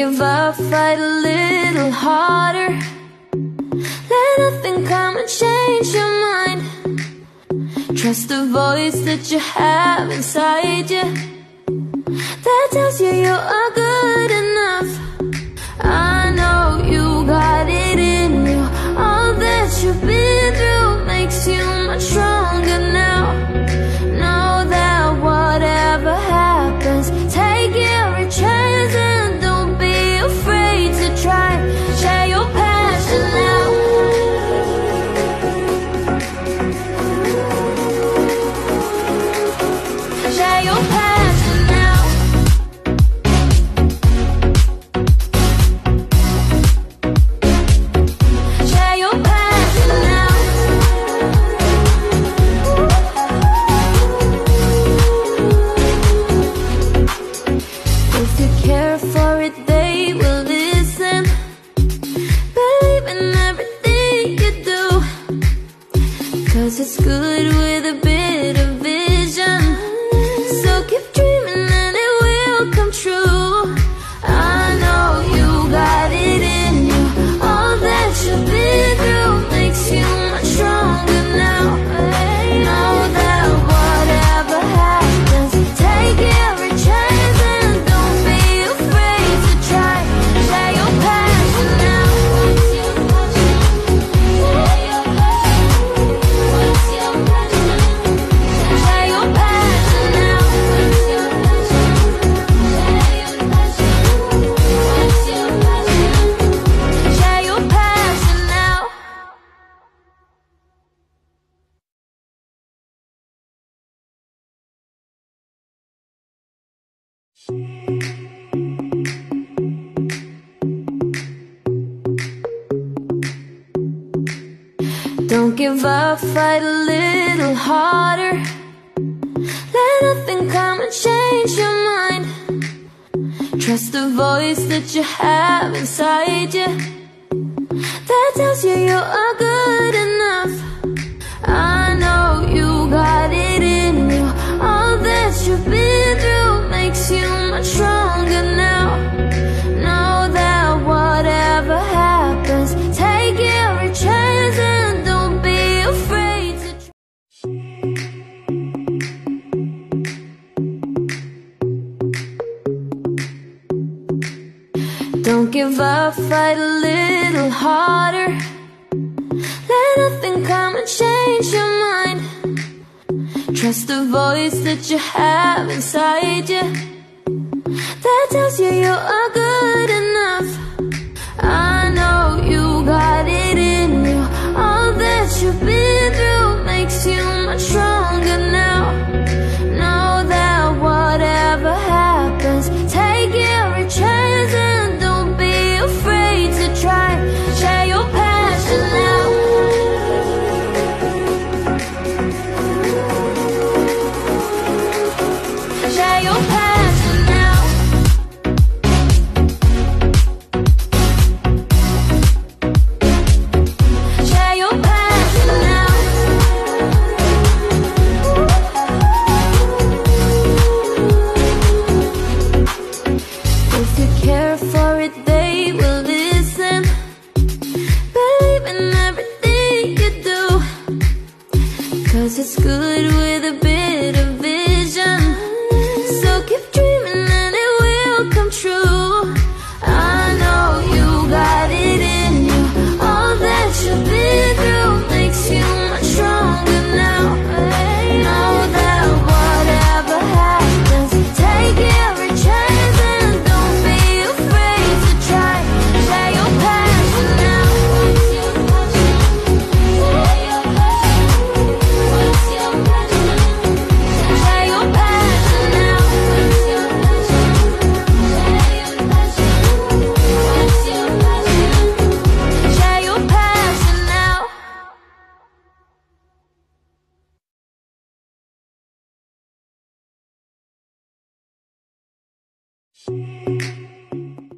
give up, fight a little harder. Let nothing come and change your mind. Trust the voice that you have inside you. That tells you you are good enough. I know you got it in you All that you've been It's good with a Don't give up, fight a little harder. Let nothing come and change your mind. Trust the voice that you have inside you. That tells you you are good don't give up, fight a little harder. Let nothing come and change your mind. Trust the voice that you have inside you. That tells you you are good. it's good She